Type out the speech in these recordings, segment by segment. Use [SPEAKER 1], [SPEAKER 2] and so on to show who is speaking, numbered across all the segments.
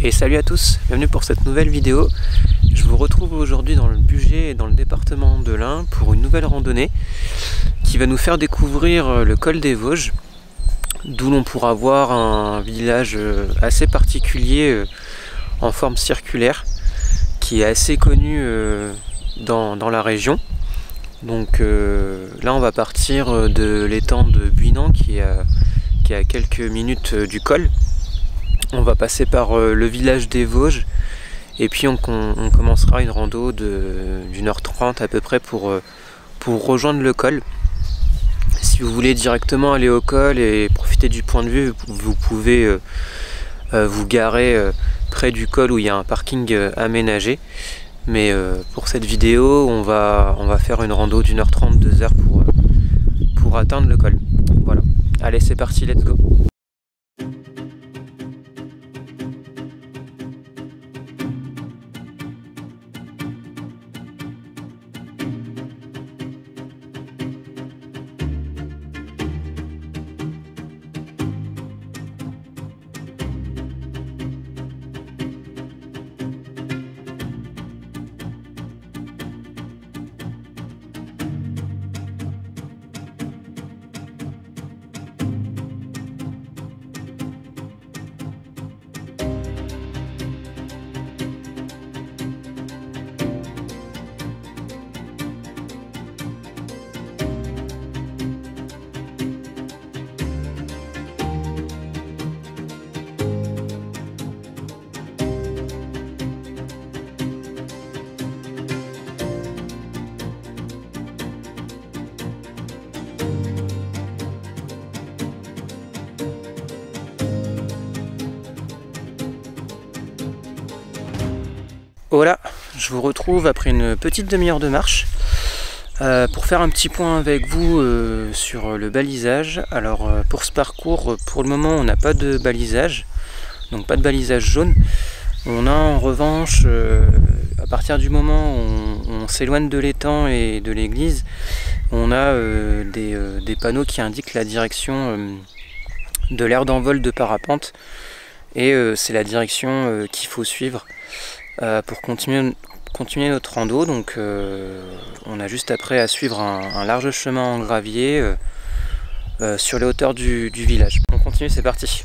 [SPEAKER 1] Et salut à tous, bienvenue pour cette nouvelle vidéo. Je vous retrouve aujourd'hui dans le budget et dans le département de l'Ain pour une nouvelle randonnée qui va nous faire découvrir euh, le col des Vosges, d'où l'on pourra voir un village euh, assez particulier euh, en forme circulaire qui est assez connu dans, la région. Donc là on va partir de l'étang de Buinan qui est, qui est à quelques minutes du col on va passer par euh, le village des Vosges et puis on, commencera une rando d'une heure trente à peu près pour, euh, pour rejoindre le col. Si vous voulez directement aller au col et profiter du point de vue, vous pouvez euh, vous garer près du col où il y a un parking aménagé. Mais pour cette vidéo, on va, on va faire une rando d'une heure trente, deux heures pour, pour atteindre le col. Voilà. Allez, c'est parti, let's go. Voilà, je vous retrouve après une petite demi-heure de marche euh, pour faire un petit point avec vous euh, sur le balisage. Alors euh, pour ce parcours, pour le moment on n'a pas de balisage, donc pas de balisage jaune. On a en revanche, à partir du moment où on, s'éloigne de l'étang et de l'église, on a des, des, panneaux qui indiquent la direction de l'air d'envol de parapente et c'est la direction qu'il faut suivre. Euh, pour continuer, notre rando. Donc euh, on a juste après à suivre un, large chemin en gravier euh, sur les hauteurs du village. On continue, c'est parti.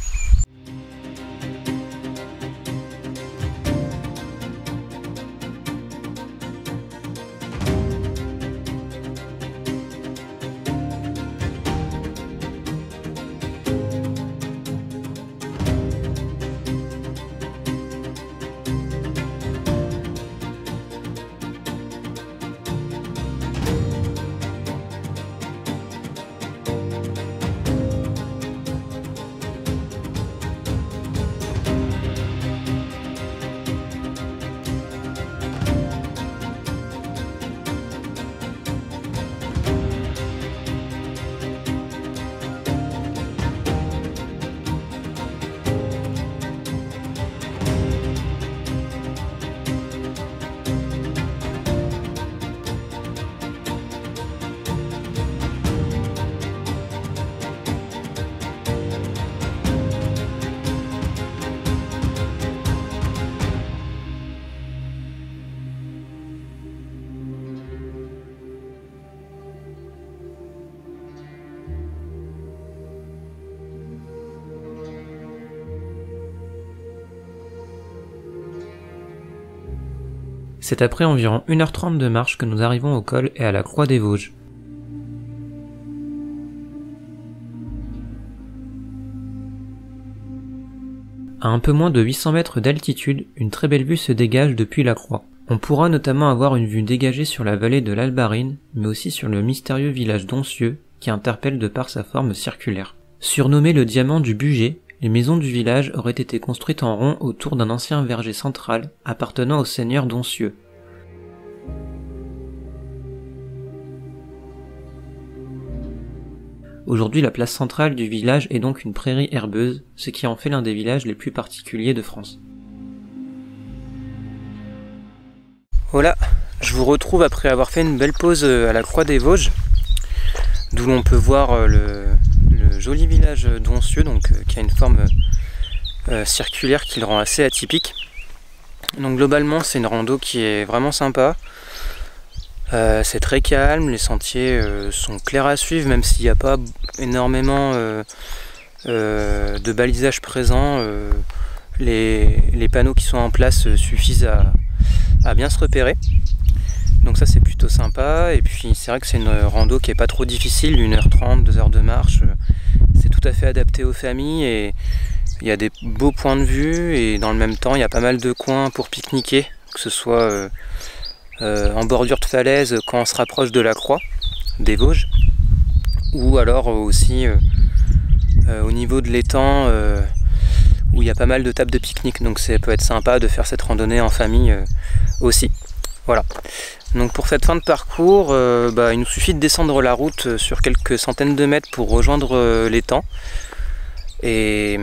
[SPEAKER 1] C'est après environ 1h30 de marche que nous arrivons au col et à la Croix des Vosges. À un peu moins de 800 mètres d'altitude, une très belle vue se dégage depuis la croix. On pourra notamment avoir une vue dégagée sur la vallée de l'Albarine, mais aussi sur le mystérieux village d'Oncieux, qui interpelle de par sa forme circulaire. Surnommé le diamant du budget, les maisons du village auraient été construites en rond autour d'un ancien verger central appartenant au seigneur d'Oncieux. Aujourd'hui, la place centrale du village est donc une prairie herbeuse, ce qui en fait l'un des villages les plus particuliers de France. Voilà, je vous retrouve après avoir fait une belle pause à la Croix des Vosges, d'où l'on peut voir euh, le, joli village d'Oncieux, donc euh, qui a une forme circulaire qui le rend assez atypique. Donc globalement c'est une rando qui est vraiment sympa. c'est très calme, les sentiers sont clairs à suivre même s'il n'y a pas énormément de balisage présent. Les, panneaux qui sont en place suffisent à bien se repérer. Donc ça c'est plutôt sympa et puis c'est vrai que c'est une rando qui est pas trop difficile, 1h30, 2h de marche, tout à fait adapté aux familles et il y a des beaux points de vue et dans le même temps il y a pas mal de coins pour pique-niquer, que ce soit euh, euh, en bordure de falaise quand on se rapproche de la croix des Vosges ou alors aussi euh, au niveau de l'étang où il y a pas mal de tables de pique-nique donc ça peut être sympa de faire cette randonnée en famille aussi. Voilà. Donc pour cette fin de parcours, euh, bah, il nous suffit de descendre la route euh, sur quelques centaines de mètres pour rejoindre euh, l'étang. Et,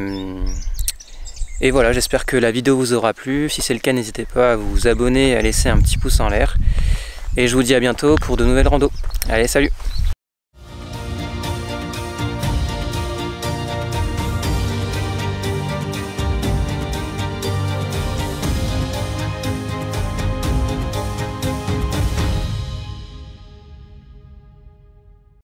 [SPEAKER 1] et voilà, j'espère que la vidéo vous aura plu. Si c'est le cas, n'hésitez pas à vous abonner et à laisser un petit pouce en l'air. Et je vous dis à bientôt pour de nouvelles randos. Allez, salut